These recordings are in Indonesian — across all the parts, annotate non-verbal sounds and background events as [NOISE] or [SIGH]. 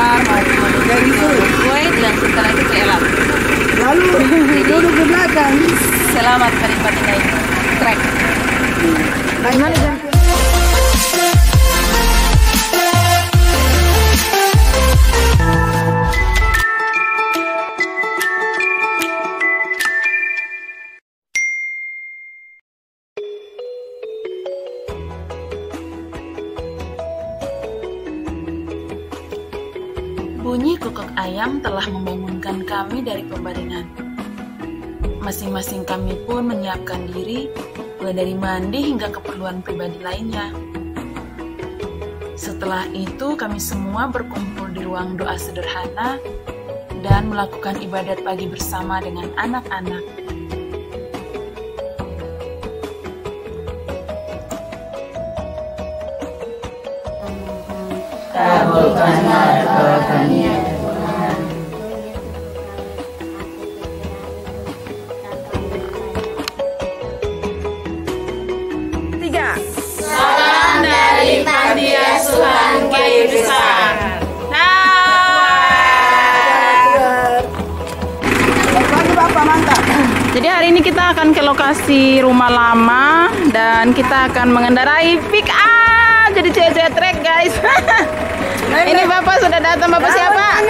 keluar maupun dari Kuwait dan setelah itu ke. Lalu duduk di belakang. Selamat menikmati naik trek. Gimana ayam telah membangunkan kami dari pembaringan. Masing-masing kami pun menyiapkan diri, mulai dari mandi hingga keperluan pribadi lainnya. Setelah itu, kami semua berkumpul di ruang doa sederhana dan melakukan ibadat pagi bersama dengan anak-anak. Tiga. Jadi hari ini kita akan ke lokasi rumah lama dan kita akan mengendarai pick up. Jadi cewek-cewek trek guys. [LAUGHS] ini Bapak sudah datang. Bapak siapa?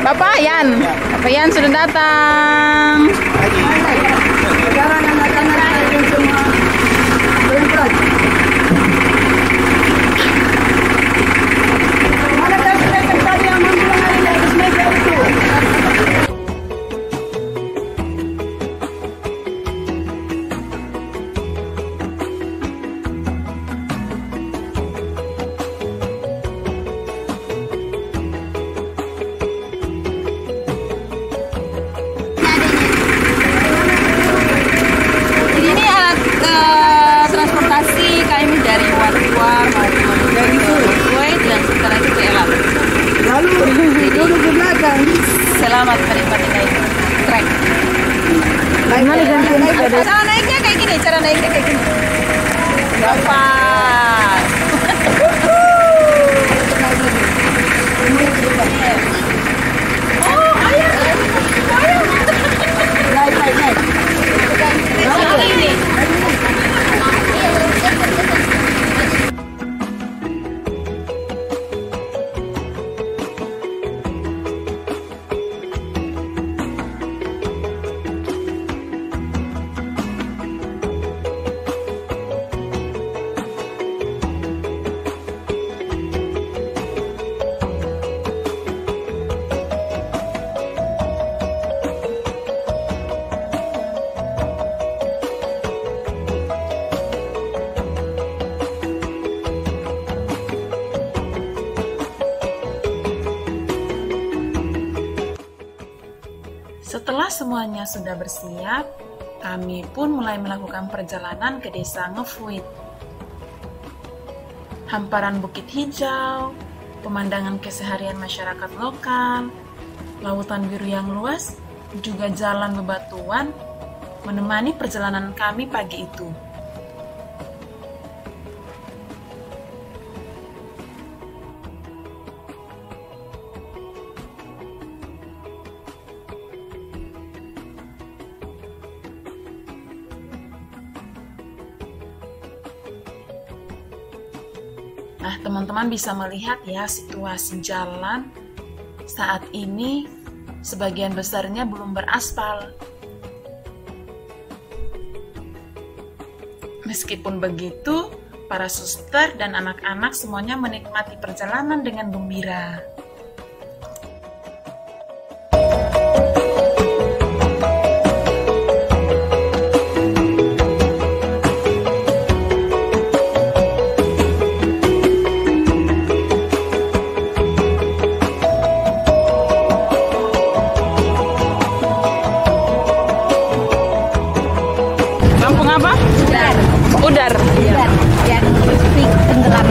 Bapak Yan. Bapak Yan sudah datang. Lalu duduk di belakang. Selamat menikmati naik trek. Gimana ada? Cara naiknya kayak gini, cara naiknya kayak gini. Gampang. Setelah semuanya sudah bersiap, kami pun mulai melakukan perjalanan ke desa Ngefuit. Hamparan bukit hijau, pemandangan keseharian masyarakat lokal, lautan biru yang luas, juga jalan bebatuan menemani perjalanan kami pagi itu. Nah, teman-teman bisa melihat ya situasi jalan saat ini sebagian besarnya belum beraspal. Meskipun begitu, para suster dan anak-anak semuanya menikmati perjalanan dengan gembira. Kampung apa? Udar. Udar. Udar. Yang speak tenggelam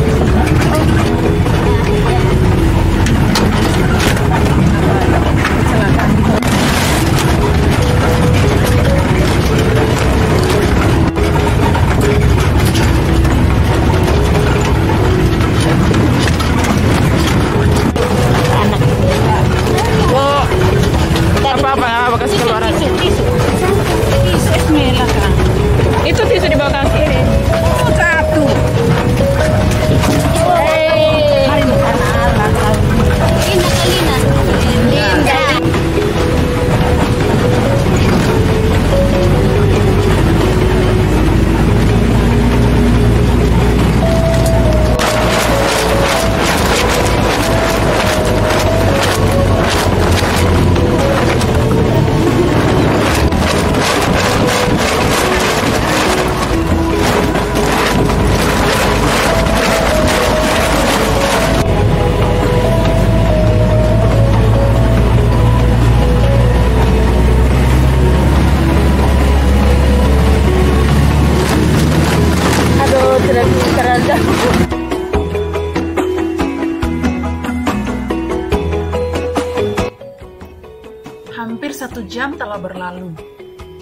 telah berlalu.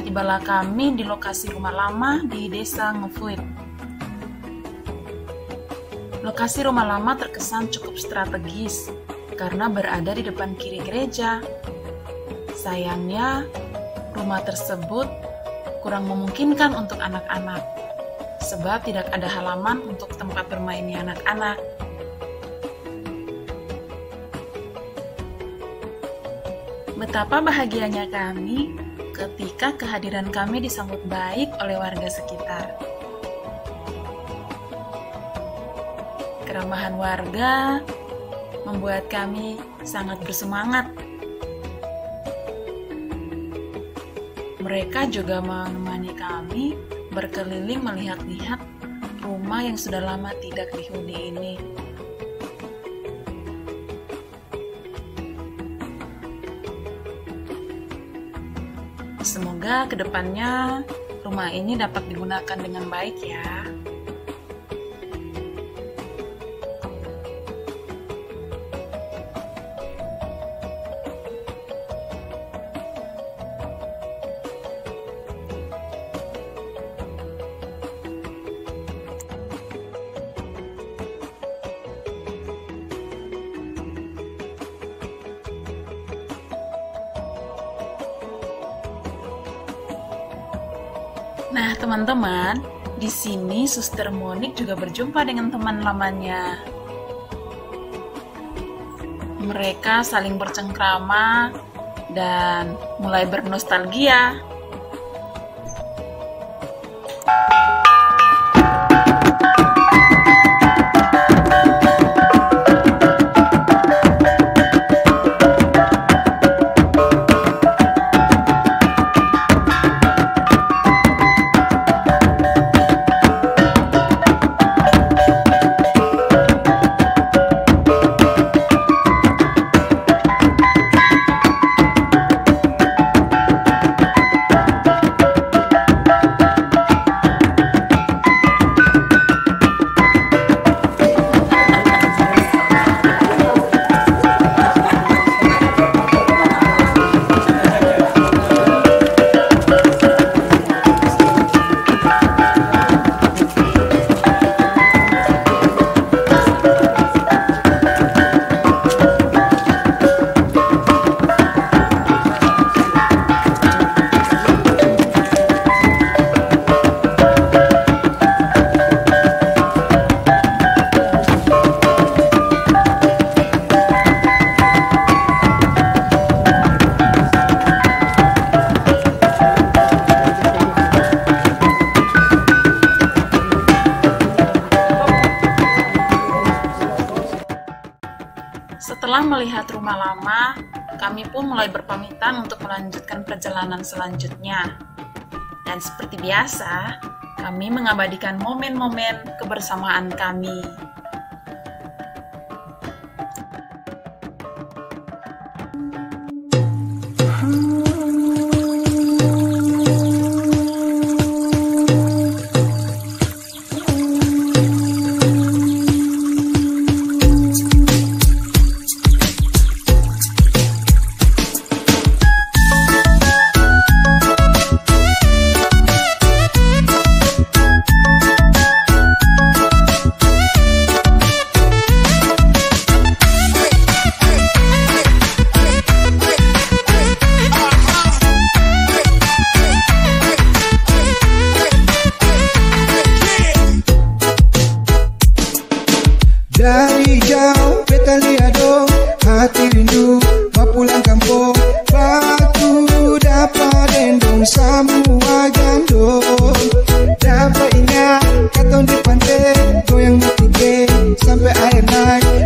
Tibalah kami di lokasi rumah lama di desa Ngefuit. Lokasi rumah lama terkesan cukup strategis karena berada di depan kiri gereja. Sayangnya, rumah tersebut kurang memungkinkan untuk anak-anak, sebab tidak ada halaman untuk tempat bermainnya anak-anak. Betapa bahagianya kami ketika kehadiran kami disambut baik oleh warga sekitar. Keramahan warga membuat kami sangat bersemangat. Mereka juga menemani kami berkeliling melihat-lihat rumah yang sudah lama tidak dihuni ini. Semoga ke depannya rumah ini dapat digunakan dengan baik ya. Nah, teman-teman, di sini Suster Monik juga berjumpa dengan teman lamanya. Mereka saling bercengkrama dan mulai bernostalgia. Melihat rumah lama, kami pun mulai berpamitan untuk melanjutkan perjalanan selanjutnya. Dan seperti biasa, kami mengabadikan momen-momen kebersamaan kami. where I am not.